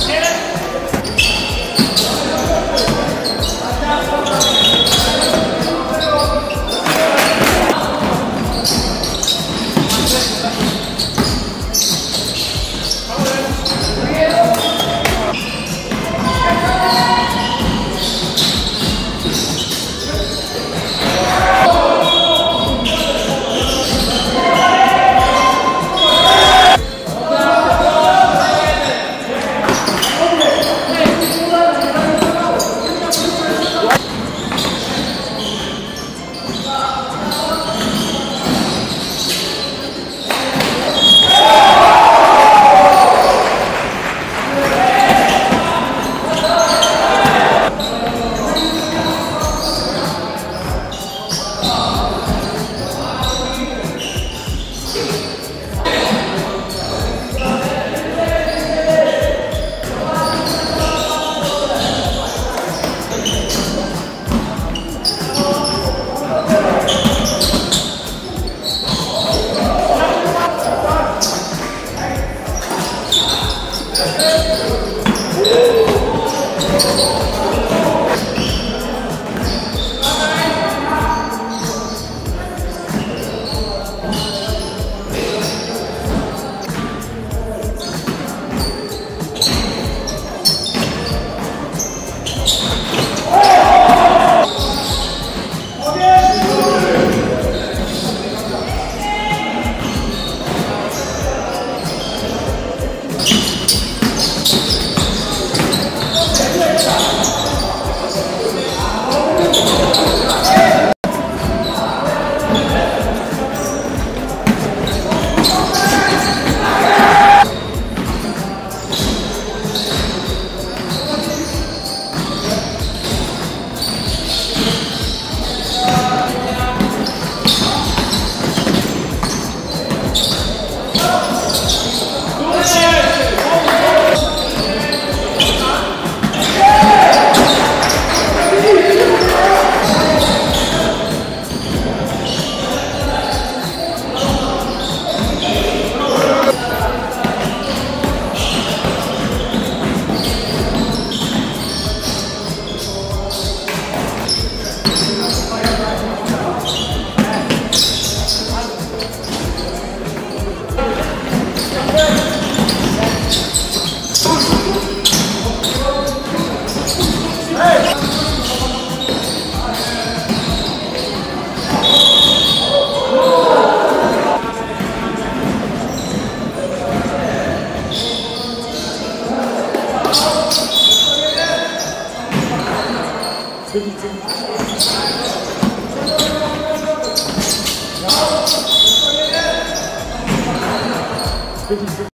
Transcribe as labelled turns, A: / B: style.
A: Yes. Thank you.